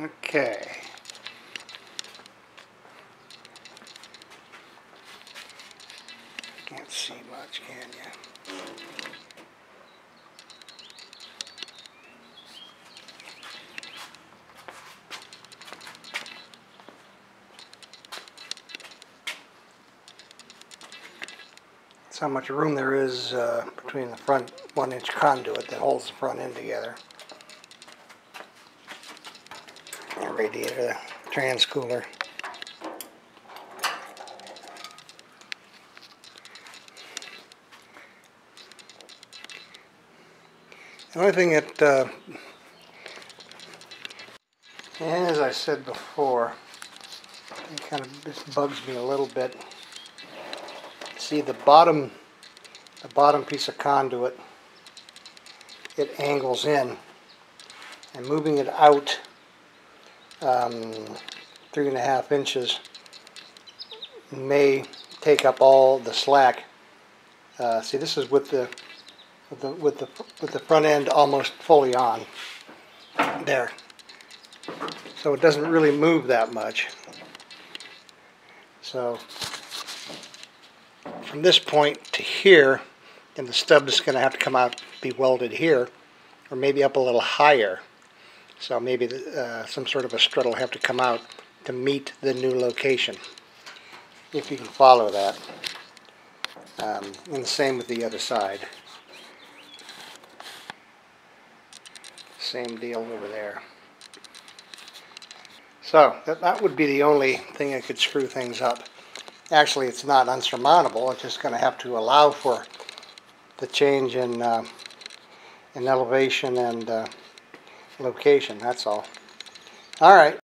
Okay. Can't see much, can you? That's how much room there is uh, between the front one-inch conduit that holds the front end together. The radiator, the trans cooler. The only thing that, uh, as I said before, it kind of bugs me a little bit. See the bottom, the bottom piece of conduit, it angles in, and moving it out um, three and a half inches may take up all the slack. Uh, see, this is with the with the with the with the front end almost fully on there, so it doesn't really move that much. So from this point to here, and the stub is going to have to come out, be welded here, or maybe up a little higher. So maybe uh, some sort of a strut will have to come out to meet the new location, if you can follow that. Um, and the same with the other side. Same deal over there. So that, that would be the only thing that could screw things up. Actually, it's not unsurmountable. It's just going to have to allow for the change in uh, in elevation and uh, location. That's all. All right.